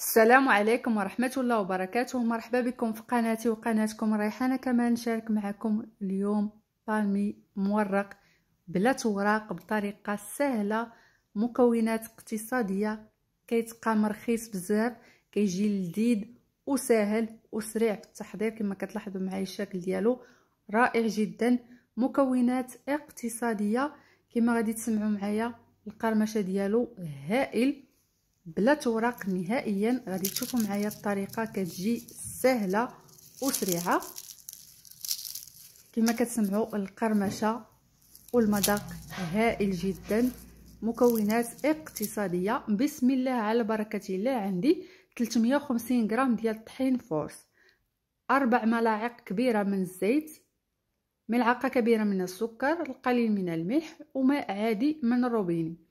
السلام عليكم ورحمة الله وبركاته. مرحبا بكم في قناتي وقناتكم ريحانة. كما نشارك معكم اليوم طالمي مورق بلا توراق بطريقة سهلة مكونات اقتصادية. كيتقام رخيص بزاف كيجي لذيذ وسهل وسريع في التحضير. كما كتلاحظوا معايا الشكل ديالو رائع جدا. مكونات اقتصادية. كما غادي تسمعوا معايا القرمشة ديالو هائل. بلا توراق نهائيا. غادي تشوفوا معايا الطريقة كتجي سهلة وسريعة. كما كتسمعوا القرمشة والمذاق هائل جدا. مكونات اقتصادية. بسم الله على بركة الله عندي 350 غرام ديال الطحين فورس. أربع ملاعق كبيرة من الزيت. ملعقة كبيرة من السكر القليل من الملح. وماء عادي من الروبيني.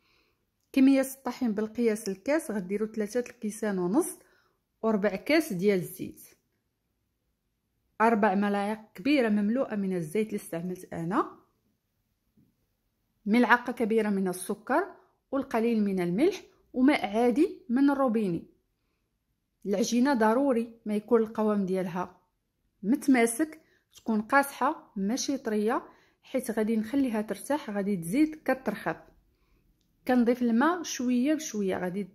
كمية الطحين بالقياس الكاس غديروا ثلاثة الكيسان ونص وربع كاس ديال الزيت. أربع ملاعق كبيرة مملوءة من الزيت اللي استعملت أنا ملعقة كبيرة من السكر والقليل من الملح وماء عادي من الروبيني. العجينة ضروري ما يكون القوام ديالها متماسك تكون قاصحة ماشي طرية حيت غادي نخليها ترتاح غادي تزيد كترخف كنضيف الماء شوية بشوية. غادي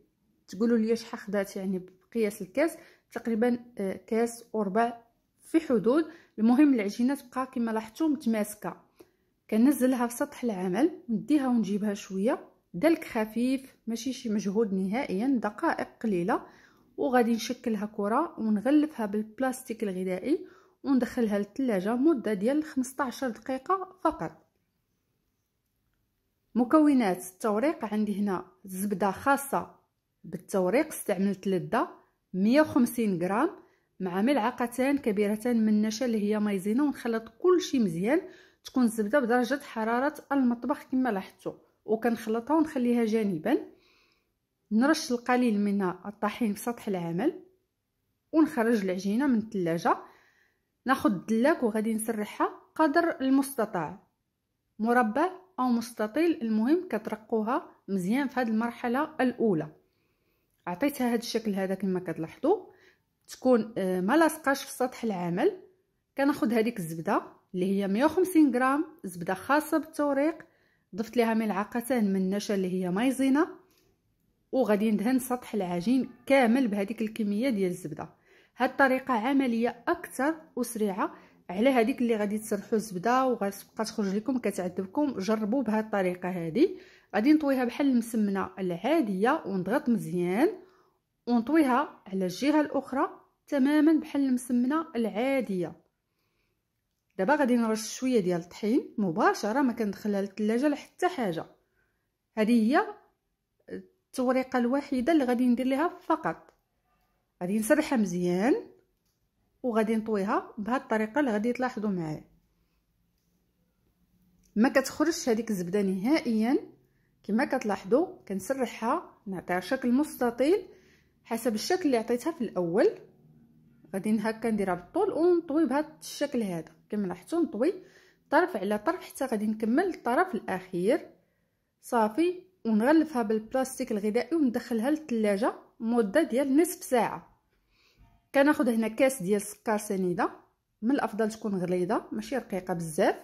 تقولوا لي شحال خدات يعني بقياس الكاس؟ تقريبا آه، كاس وربع في حدود. المهم العجينة تبقى كما لاحظتوا متماسكة. كنزلها في سطح العمل نديها ونجيبها شوية. دلك خفيف ماشي شي مجهود نهائيا دقائق قليلة. وغادي نشكلها كرة ونغلفها بالبلاستيك الغذائي وندخلها للثلاجه مدة ديال 15 دقيقة فقط. مكونات التوريق عندي هنا زبدة خاصة بالتوريق استعملت لده 150 غرام مع ملعقتان كبيرتان من النشا اللي هي مايزينا ونخلط كل شيء مزيان تكون الزبدة بدرجة حرارة المطبخ كما لاحظتوا. وكنخلطها ونخليها جانبا. نرش القليل من الطحين في سطح العمل ونخرج العجينة من الثلاجه ناخذ الدلاك وغادي نسرحها قدر المستطاع. مربع أو مستطيل المهم كترقوها مزيان في هذه المرحلة الأولى. عطيتها هذا الشكل هذا كما كتلاحظوا تكون آه، ما لاصقاش في سطح العمل. كناخذ هذيك الزبدة اللي هي 150 غرام زبدة خاصة بالتوريق. ضفت لها ملعقتان من النشا اللي هي مايزينا. وغادي ندهن سطح العجين كامل بهذيك الكمية ديال الزبدة. هاد الطريقة عملية أكثر وسريعة. على هذيك اللي غادي تسرحوا الزبدة وغتبقى تخرج لكم كتعذبكم. جربوا بهذه الطريقة هذه. غادي نطويها بحال المسمنة العادية ونضغط مزيان ونطويها على الجهة الأخرى تماما بحال المسمنة العادية. دابا غادي نرش شوية ديال الطحين مباشرة ما كندخلها للثلاجه لا حتى حاجة. هذه هي التوريقه الوحيدة اللي غادي ندير لها فقط. غادي نسرحها مزيان. وغادي نطويها بهذه الطريقة اللي غادي تلاحظوا معايا. ما كتخرجش هذيك الزبدة نهائيا. كما كتلاحظوا كنسرحها نعطيها شكل مستطيل حسب الشكل اللي عطيتها في الأول. غادي هكا نديرها بالطول ونطوي بهذا الشكل هذا. كما لاحظتوا نطوي طرف على طرف حتى غادي نكمل الطرف الأخير. صافي ونغلفها بالبلاستيك الغذائي وندخلها للثلاجه مدة ديال نصف ساعة. كناخذ هنا كاس ديال السكر سنيدة من الأفضل تكون غليظة ماشي رقيقة بزاف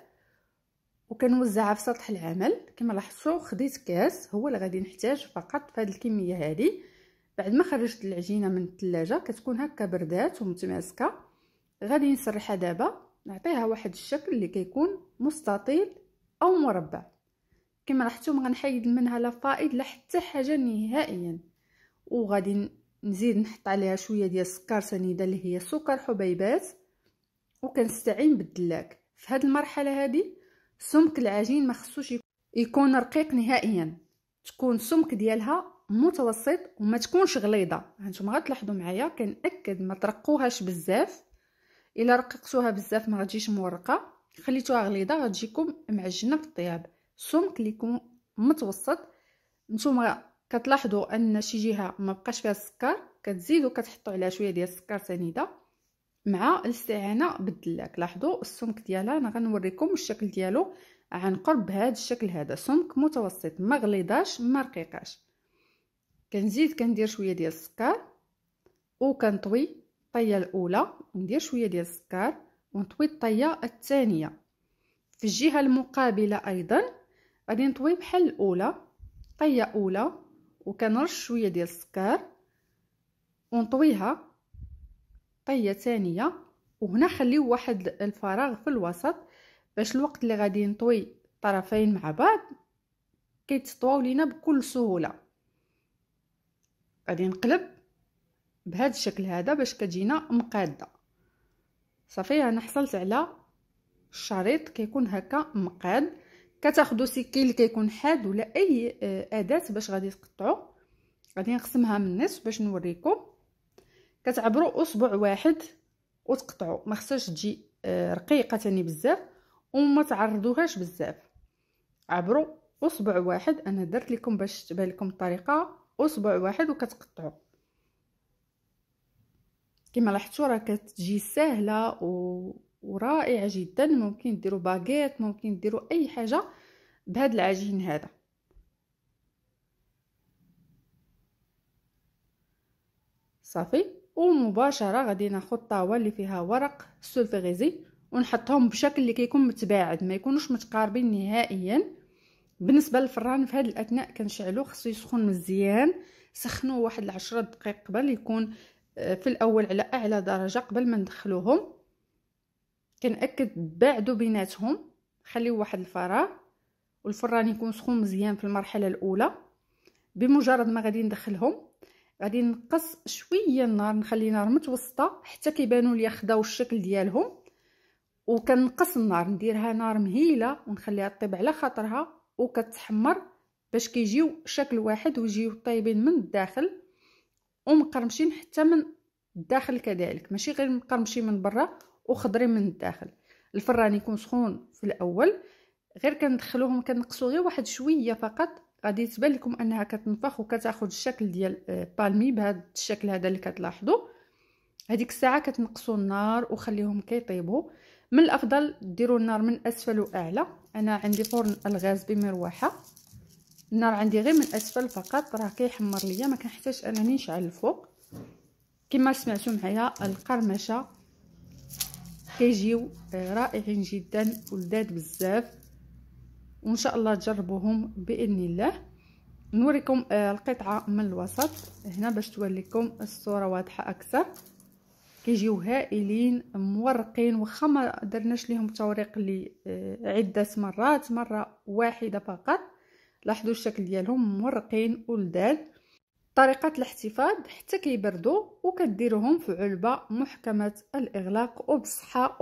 وكنوزعها في سطح العمل. كما لاحظتوا خديت كاس هو اللي غادي نحتاج فقط في هذه الكمية هذه بعد ما خرجت العجينة من الثلاجه كتكون هكا بردات ومتماسكة. غادي نسرحها دابا نعطيها واحد الشكل اللي كيكون مستطيل أو مربع. كما لاحظتوا ما غنحيد منها لا فائض لا حتى حاجة نهائيا. وغادي نزيد نحط عليها شوية ديال السكر سنيدة اللي هي سكر حبيبات. وكنستعين بالدلاك. في هذه المرحلة هذه سمك العجين ما خصوش يكون رقيق نهائيا. تكون سمك ديالها متوسط وما تكونش غليظة. هانتوما غتلاحظوا معايا كنأكد ما ترقوهاش بزاف. إلا رققتوها بزاف ما غتجيش مورقة. خليتوها غليظة غتجيكم معجنة في الطياب السمك اللي يكون متوسط نتوما كتلاحظوا أن شي جهة ما بقاش فيها السكر كتزيدوا كتحطوا عليها شوية ديال السكر سنيدة مع الاستعانة بالدلاك. لاحظوا السمك ديالها أنا غنوريكم الشكل ديالو عن قرب بهذا الشكل هذا. سمك متوسط ما غليظاش ما رقيقاش. كنزيد كندير شوية ديال السكر وكنطوي الطية الأولى وندير شوية ديال السكر ونطوي الطية الثانية. في الجهة المقابلة أيضا غادي نطوي بحال الأولى طية أولى وكنرش شوية ديال السكر ونطويها طية ثانية وهنا خليو واحد الفراغ في الوسط باش الوقت اللي غادي نطوي الطرفين مع بعض كيتطواو لينا بكل سهولة. غادي نقلب بهذا الشكل هذا باش كتجينا مقادة. صافي أنا حصلت على الشريط كيكون هكا مقاد. كتاخذوا سكين اللي كيكون حاد ولا أي آه، أداة باش غادي تقطعوا غادي نقسمها من النصف باش نوريكم كتعبروا اصبع واحد وتقطعوا ما خصهاش تجي آه، رقيقة تاني بزاف وما تعرضوهاش بزاف. عبروا اصبع واحد. أنا درت لكم باش تبان لكم الطريقة. اصبع واحد وكتقطعوا كما لاحظتوا راه كتجي سهلة و... ورائعه جدا. ممكن ديروا باغيت ممكن ديروا أي حاجة بهذا العجين هذا. صافي. ومباشرة غادي ناخذ طاوه اللي فيها ورق السولفيغيزي ونحطهم بشكل اللي كيكون متباعد ما يكونوش متقاربين نهائيا. بالنسبة للفران في هذه الأثناء كنشعلو خصو يسخن مزيان سخنوه واحد العشرة دقائق قبل يكون آه، في الأول على أعلى درجة قبل ما ندخلوهم. كنأكد بعدو بيناتهم خليو واحد الفراغ والفران يكون سخون مزيان في المرحلة الأولى. بمجرد ما غادي ندخلهم غادي نقص شوية النار نخلي نار متوسطة حتى كيبانوا لي خداو الشكل ديالهم. وكنقص النار نديرها نار مهيلة ونخليها طيب على خاطرها. وكتحمر باش كيجيو شكل واحد ويجيو طيبين من الداخل. ومقرمشين حتى من الداخل كذلك ماشي غير مقرمشين من برا. وخضرين من الداخل. الفران يكون سخون في الأول غير كندخلوهم كنقصو غير واحد شوية فقط غادي تبان لكم أنها كتنفخ وكتأخذ الشكل ديال بالمي آه، بهذا الشكل هذا اللي كتلاحظوا هذيك الساعة كتنقصوا النار وخليهم كيطيبوا من الأفضل ديروا النار من أسفل وأعلى. أنا عندي فرن الغاز بمروحة. النار عندي غير من أسفل فقط راه كيحمر ليا ما كنحتاج أنني نشعل الفوق. كما سمعتوا معايا القرمشة كيجيو آه، رائعين جدا ولذاذ بزاف. وإن شاء الله تجربوهم بإذن الله. نوريكم آه، القطعة من الوسط. هنا باش تولي لكم الصورة واضحة أكثر. كيجيو هائلين مورقين واخا ما درناش ليهم توريق لي عده مرات. مرة واحدة فقط. لاحظوا الشكل ديالهم مورقين ولذاذ طريقة الاحتفاظ حتى كيبردوا وكديروهم في علبة محكمة الإغلاق وبصحة